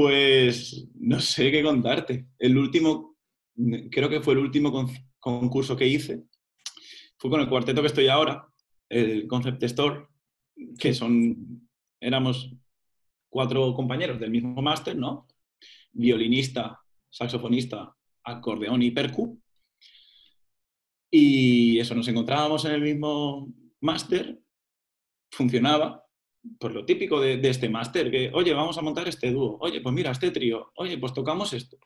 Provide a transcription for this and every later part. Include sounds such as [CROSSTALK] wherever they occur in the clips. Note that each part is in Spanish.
Pues no sé qué contarte. El último, creo que fue el último concurso que hice, fue con el cuarteto que estoy ahora, el Concept Store, que son, éramos cuatro compañeros del mismo máster, ¿no? Violinista, saxofonista, acordeón y percu. Y eso, nos encontrábamos en el mismo máster, funcionaba, pues lo típico de, este máster, que, oye, vamos a montar este dúo, oye, pues mira, este trío, oye, pues tocamos esto.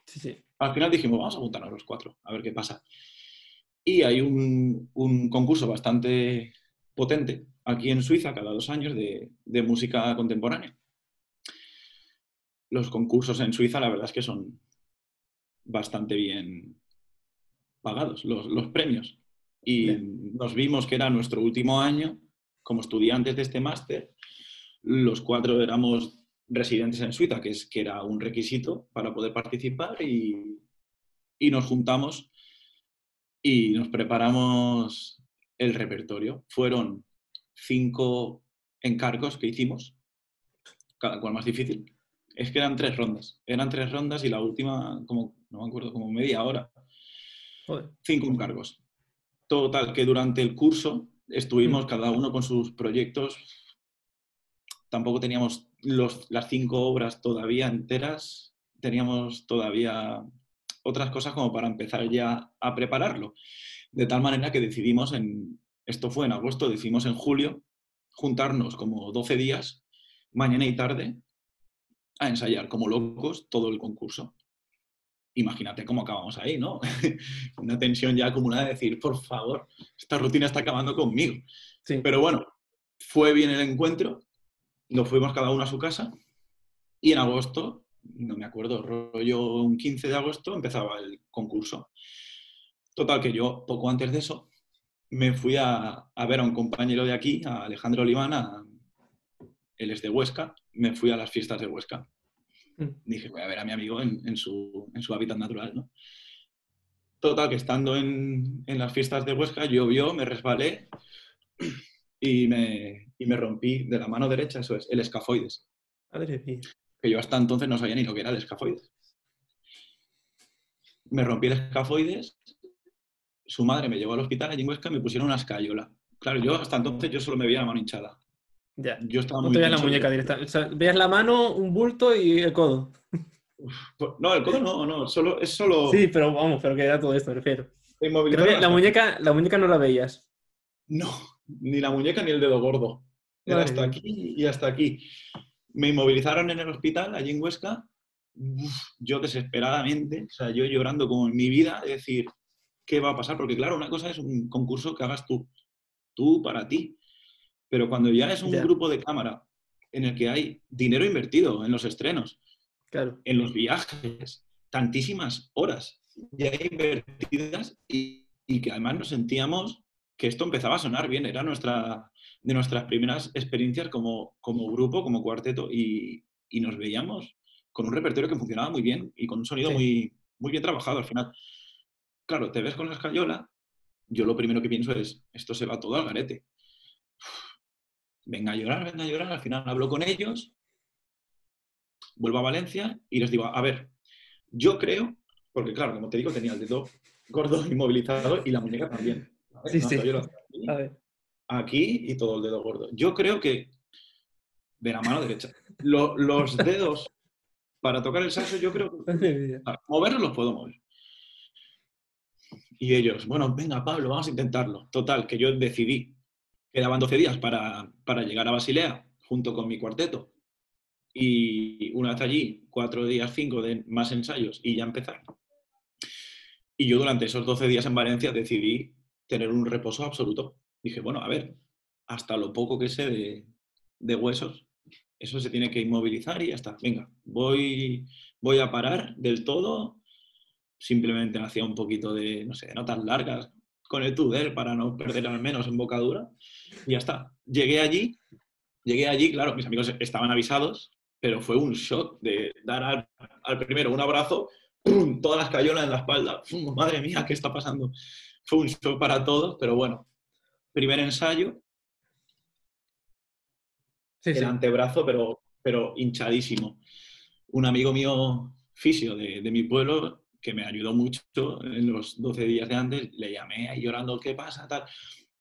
Al final dijimos, vamos a juntarnos los cuatro, a ver qué pasa. Y hay un, concurso bastante potente aquí en Suiza cada dos años de, de música contemporánea. Los concursos en Suiza, la verdad es que son bastante bien pagados los, los premios. Y nos vimos que era nuestro último año como estudiantes de este máster. Los cuatro éramos residentes en Suiza, que, es, que era un requisito para poder participar, y, y nos juntamos y nos preparamos el repertorio. Fueron cinco encargos que hicimos, cada cual más difícil. Es que eran tres rondas. Eran tres rondas y la última, como, no me acuerdo, como media hora. Cinco encargos. Total, que durante el curso estuvimos mm. cada uno con sus proyectos. Tampoco teníamos los, las cinco obras todavía enteras. Teníamos todavía otras cosas como para empezar ya a prepararlo. De tal manera que decidimos en, esto fue en agosto, decidimos en julio, juntarnos como 12 días, mañana y tarde, a ensayar como locos todo el concurso imagínate cómo acabamos ahí, ¿no? [LAUGHS] Una tensión ya acumulada de decir, por favor, esta rutina está acabando conmigo. Pero bueno, fue bien el encuentro, nos fuimos cada uno a su casa y en agosto, no me acuerdo, rollo un 15 de agosto empezaba el concurso. Total, que yo poco antes de eso me fui a, ver a un compañero de aquí, a Alejandro Olivana, él es de Huesca, me fui a las fiestas de Huesca. Mm. Dije, voy a ver a mi amigo en, su, hábitat natural, ¿no? Total, que estando en, las fiestas de Huesca, llovió, me resbalé y me, me rompí de la mano derecha, eso es, el escafoides. Que yo hasta entonces no sabía ni lo que era el escafoides. Me rompí el escafoides, su madre me llevó al hospital allí en Huesca y me pusieron una escayola. Claro, yo hasta entonces yo solo me veía la mano hinchada. Ya. Yo estaba no te veías la muñeca directa. O veías la mano, un bulto y el codo. Pues, no, el codo no, no, solo, es solo. Sí, pero vamos, pero que era todo esto, me refiero. la, muñeca, la muñeca no la veías. No, ni la muñeca ni el dedo gordo. Era hasta aquí y hasta aquí. Me inmovilizaron en el hospital, allí en Huesca. yo desesperadamente, o sea, yo llorando como en mi vida, decir, ¿qué va a pasar? Porque claro, una cosa es un concurso que hagas tú, tú para ti. Pero cuando ya es un grupo de cámara en el que hay dinero invertido en los estrenos, en los viajes, tantísimas horas ya invertidas y, que además nos sentíamos que esto empezaba a sonar bien, era nuestra, de nuestras primeras experiencias como, como grupo, como cuarteto, y, nos veíamos con un repertorio que funcionaba muy bien y con un sonido muy, muy bien trabajado al final. Claro, te ves con la escayola, yo lo primero que pienso es, esto se va todo al garete venga a llorar, venga a llorar, al final hablo con ellos, vuelvo a Valencia y les digo, a ver, yo creo, porque claro, como te digo, tenía el dedo gordo inmovilizado y la muñeca también. Sí, sí. Aquí y todo el dedo gordo. Yo creo que de la mano derecha. los [LAUGHS] dedos para tocar el saxo, yo creo [LAUGHS] que moverlos los puedo mover. Y ellos, bueno, venga, Pablo, vamos a intentarlo. Total, que yo decidí Quedaban 12 días para, llegar a Basilea junto con mi cuarteto. Y una vez allí, cuatro días, cinco de más ensayos y ya empezar. Y yo durante esos 12 días en Valencia decidí tener un reposo absoluto. Dije, bueno, a ver, hasta lo poco que sé de, de huesos, eso se tiene que inmovilizar y ya está. Venga, voy, voy a parar del todo. Simplemente hacía un poquito de, no sé, notas largas, con el Tudel para no perder al menos en bocadura. Y ya está. Llegué allí, llegué allí, claro, mis amigos estaban avisados, pero fue un shock de dar al, primero un abrazo, todas las cayolas en la espalda. Madre mía, ¿qué está pasando? Fue un shock para todos, pero bueno. Primer ensayo. el antebrazo, pero, pero hinchadísimo. un amigo mío fisio de, de, mi pueblo que me ayudó mucho en los 12 días de antes, le llamé ahí llorando, ¿qué pasa? Tal.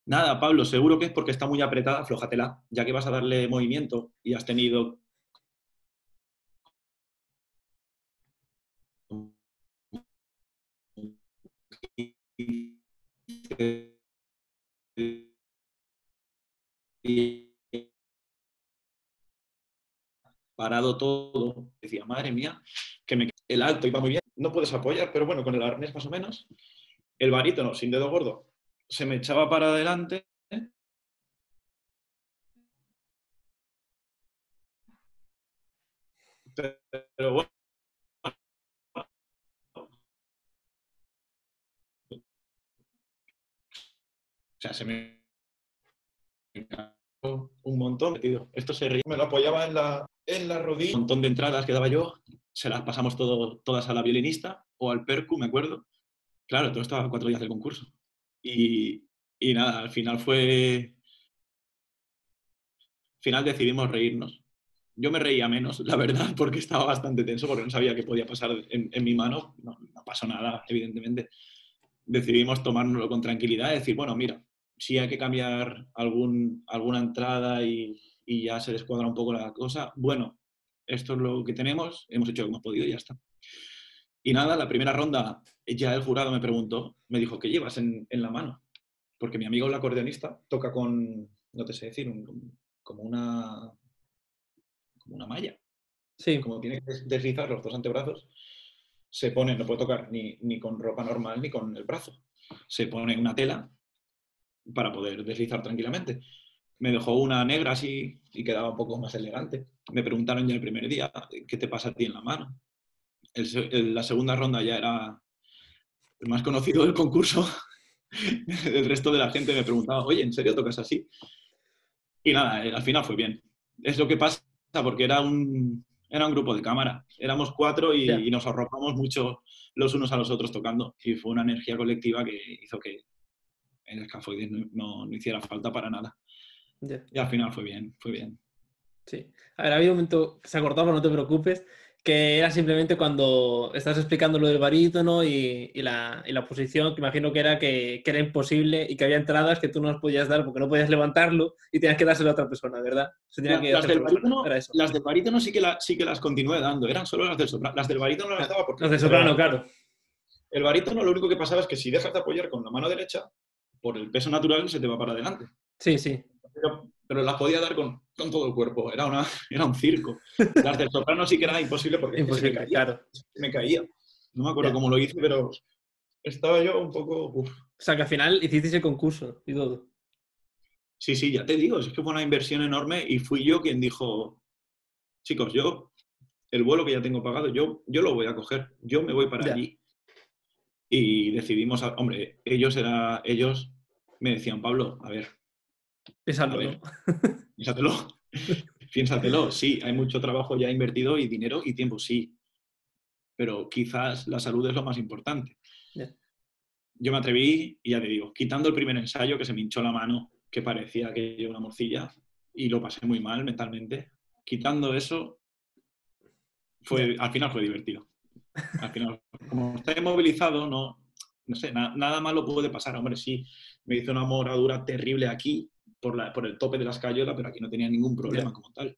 Nada, Pablo, seguro que es porque está muy apretada, aflójatela, ya que vas a darle movimiento y has tenido parado todo, decía, madre mía, que me... el alto iba muy bien, no puedes apoyar, pero bueno, con el arnés más o menos, el barítono sin dedo gordo se me echaba para adelante. Pero bueno. O sea, se me un montón. Esto se reía, me lo apoyaba en la, en la rodilla. Un montón de entradas que daba yo, se las pasamos todas a la violinista o al percu, me acuerdo. Claro, todo estaba cuatro días del concurso. Y, y nada, al final fue... Al final decidimos reírnos. Yo me reía menos, la verdad, [LAUGHS] porque estaba bastante tenso, porque no sabía qué podía pasar en, en mi mano. No, no, pasó nada, evidentemente. Decidimos tomárnoslo con tranquilidad y decir, bueno, mira, si hay que cambiar algún, alguna entrada y, y ya se descuadra un poco la cosa, bueno, esto es lo que tenemos, hemos hecho lo que hemos podido y ya está. Y nada, la primera ronda ya el jurado me preguntó, me dijo, ¿qué llevas en, en la mano? Porque mi amigo el acordeonista toca con, no te sé decir, un, como una como una malla. Sí. Como tiene que deslizar los dos antebrazos, se pone, no puede tocar ni, ni con ropa normal ni con el brazo. Se pone una tela para poder deslizar tranquilamente. Me dejó una negra así y quedaba un poco más elegante. Me preguntaron ya el primer día, ¿qué te pasa a ti en la mano? el, el, la segunda ronda ya era el más conocido del concurso. [LAUGHS] el resto de la gente me preguntaba, oye, ¿en serio tocas así? Y nada, eh, al final fue bien. Es lo que pasa porque era un, era un grupo de cámara. Éramos cuatro y, yeah. y nos arropamos mucho los unos a los otros tocando. Y fue una energía colectiva que hizo que el escafoides no, no, no hiciera falta para nada. Yeah. Y al final fue bien, fue bien. Sí. A ver, ha habido un momento que se ha cortado, pero no te preocupes que era simplemente cuando estás explicando lo del barítono y, y, la, y la, posición, que imagino que era que, que, era imposible y que había entradas que tú no las podías dar porque no podías levantarlo y tenías que dárselo a otra persona, ¿verdad? La, que las, del barítono, las, del barítono, sí que, la, sí que las continué dando, eran solo las del soprano. Las del barítono no las daba porque... Las del soprano, claro. El barítono lo único que pasaba es que si dejas de apoyar con la mano derecha, por el peso natural se te va para adelante. Sí, sí. Pero, pero las podía dar con, con, todo el cuerpo, era, una, [LAUGHS] era un circo. Las del soprano sí que era imposible porque imposible, me caía, claro. me caía. No me acuerdo yeah. cómo lo hice, pero estaba yo un poco... Uf. O sea, que al final hiciste ese concurso y todo. Sí, sí, ya te digo, es que fue una inversión enorme y fui yo quien dijo, chicos, yo, el vuelo que ya tengo pagado, yo, yo lo voy a coger, yo me voy para yeah. allí. Y decidimos, hombre, ellos, era, ellos me decían, Pablo, a ver, Piénsatelo. Piénsatelo. [LAUGHS] Piénsatelo. Sí, hay mucho trabajo ya invertido y dinero y tiempo, sí. Pero quizás la salud es lo más importante. Yeah. Yo me atreví y ya te digo, quitando el primer ensayo que se me hinchó la mano, que parecía que yo una morcilla, y lo pasé muy mal mentalmente, quitando eso, fue, al final fue divertido. Al final, como está inmovilizado, no, no sé, na, nada malo puede pasar. Hombre, sí, me hizo una moradura terrible aquí, por, la, por el tope de la escayola, pero aquí no tenía ningún problema como tal.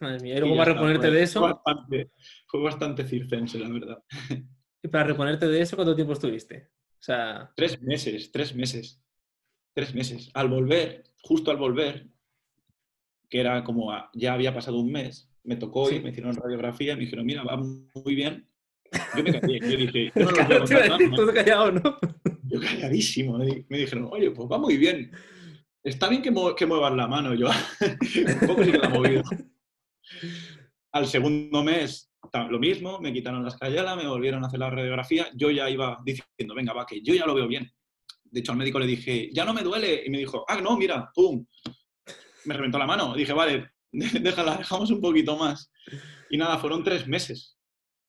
Madre mía, ¿y luego para reponerte fue, de eso? Fue bastante, fue bastante circense, la verdad. ¿Y para reponerte de eso cuánto tiempo estuviste? O sea... Tres meses, tres meses. Tres meses. Al volver, justo al volver, que era como a, ya había pasado un mes, me tocó sí. y me hicieron radiografía y me dijeron, mira, va muy bien. Yo me callé, yo dije, yo no [LAUGHS] lo claro, decir, todo callado, ¿no? Yo calladísimo, me dijeron, oye, pues va muy bien. Está bien que, mu que muevas la mano, yo [LAUGHS] un poco sí que la he movido. Al segundo mes, lo mismo, me quitaron la escayola, me volvieron a hacer la radiografía, yo ya iba diciendo, venga, va, que yo ya lo veo bien. De hecho, al médico le dije, ya no me duele, y me dijo, ah, no, mira, pum, me reventó la mano. Dije, vale, [LAUGHS] déjala, dejamos un poquito más. Y nada, fueron tres meses,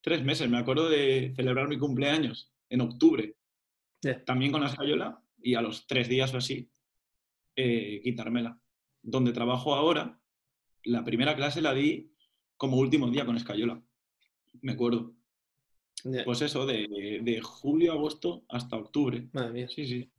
tres meses. Me acuerdo de celebrar mi cumpleaños en octubre, yeah. también con la escayola, y a los tres días o así eh, quitármela. Donde trabajo ahora, la primera clase la di como último día con escayola. me acuerdo. Pues eso, de, de julio, agosto hasta octubre. Madre mía. Sí, sí.